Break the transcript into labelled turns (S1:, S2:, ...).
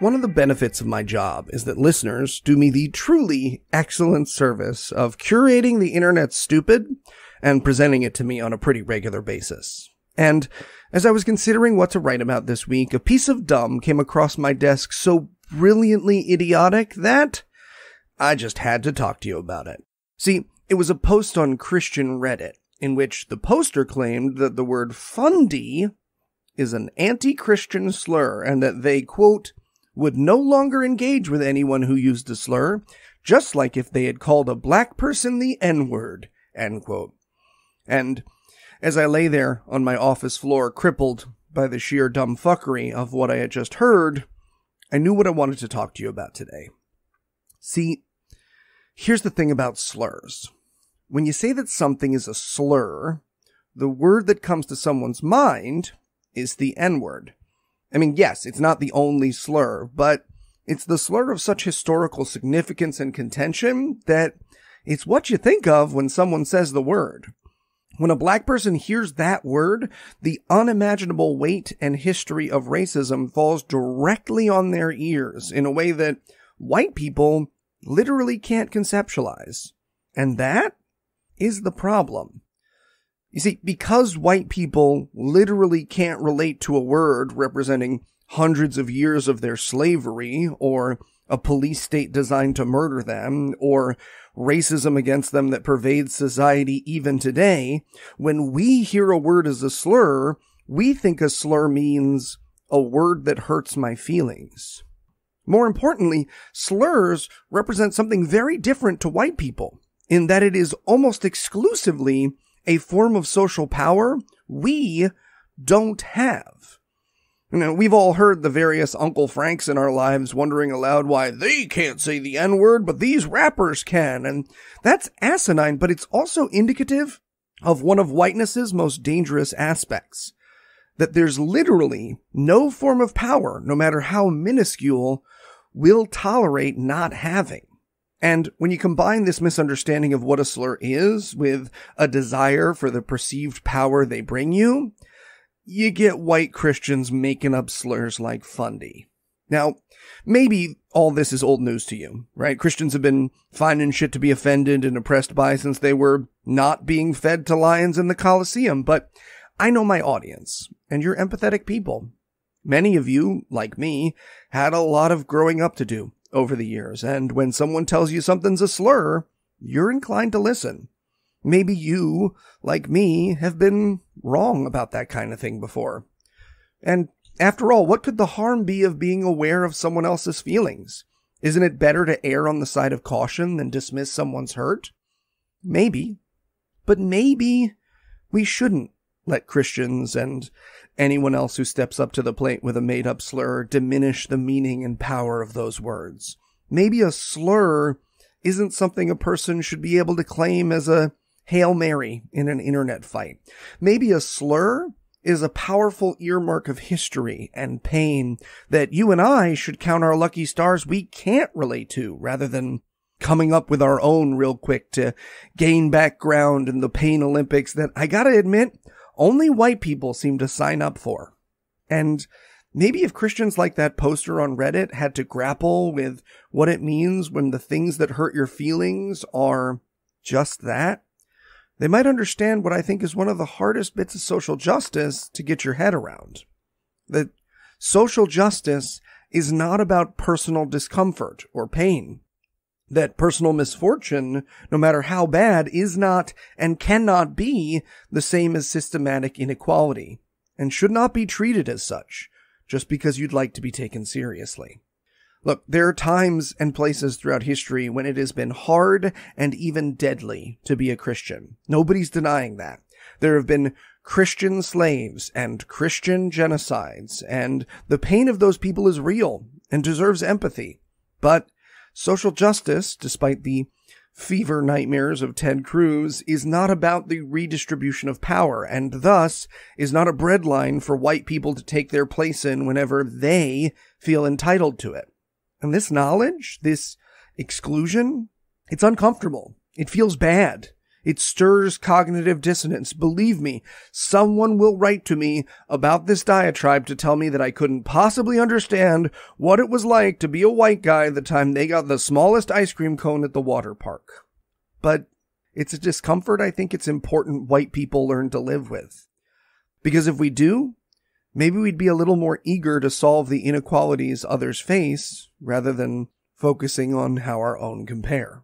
S1: One of the benefits of my job is that listeners do me the truly excellent service of curating the internet stupid and presenting it to me on a pretty regular basis. And as I was considering what to write about this week, a piece of dumb came across my desk so brilliantly idiotic that I just had to talk to you about it. See, it was a post on Christian Reddit in which the poster claimed that the word fundy is an anti-Christian slur and that they, quote, would no longer engage with anyone who used a slur, just like if they had called a black person the end quote. And as I lay there on my office floor, crippled by the sheer dumb fuckery of what I had just heard, I knew what I wanted to talk to you about today. See, here's the thing about slurs. When you say that something is a slur, the word that comes to someone's mind is the N word. I mean, yes, it's not the only slur, but it's the slur of such historical significance and contention that it's what you think of when someone says the word. When a black person hears that word, the unimaginable weight and history of racism falls directly on their ears in a way that white people literally can't conceptualize. And that is the problem. You see, because white people literally can't relate to a word representing hundreds of years of their slavery, or a police state designed to murder them, or racism against them that pervades society even today, when we hear a word as a slur, we think a slur means a word that hurts my feelings. More importantly, slurs represent something very different to white people in that it is almost exclusively a form of social power we don't have. You know, we've all heard the various Uncle Franks in our lives wondering aloud why they can't say the N word, but these rappers can. And that's asinine, but it's also indicative of one of whiteness's most dangerous aspects. That there's literally no form of power, no matter how minuscule, will tolerate not having. And when you combine this misunderstanding of what a slur is with a desire for the perceived power they bring you, you get white Christians making up slurs like fundy. Now, maybe all this is old news to you, right? Christians have been finding shit to be offended and oppressed by since they were not being fed to lions in the Colosseum, but I know my audience, and you're empathetic people. Many of you, like me, had a lot of growing up to do over the years, and when someone tells you something's a slur, you're inclined to listen. Maybe you, like me, have been wrong about that kind of thing before. And after all, what could the harm be of being aware of someone else's feelings? Isn't it better to err on the side of caution than dismiss someone's hurt? Maybe. But maybe we shouldn't let Christians and anyone else who steps up to the plate with a made up slur diminish the meaning and power of those words. Maybe a slur isn't something a person should be able to claim as a Hail Mary in an internet fight. Maybe a slur is a powerful earmark of history and pain that you and I should count our lucky stars we can't relate to rather than coming up with our own real quick to gain back ground in the pain Olympics that I gotta admit only white people seem to sign up for. And maybe if Christians like that poster on Reddit had to grapple with what it means when the things that hurt your feelings are just that, they might understand what I think is one of the hardest bits of social justice to get your head around. That social justice is not about personal discomfort or pain that personal misfortune, no matter how bad, is not and cannot be the same as systematic inequality, and should not be treated as such, just because you'd like to be taken seriously. Look, there are times and places throughout history when it has been hard and even deadly to be a Christian. Nobody's denying that. There have been Christian slaves and Christian genocides, and the pain of those people is real and deserves empathy. But Social justice, despite the fever nightmares of Ted Cruz, is not about the redistribution of power, and thus is not a breadline for white people to take their place in whenever they feel entitled to it. And this knowledge, this exclusion, it's uncomfortable. It feels bad. It stirs cognitive dissonance. Believe me, someone will write to me about this diatribe to tell me that I couldn't possibly understand what it was like to be a white guy the time they got the smallest ice cream cone at the water park. But it's a discomfort I think it's important white people learn to live with. Because if we do, maybe we'd be a little more eager to solve the inequalities others face rather than focusing on how our own compare.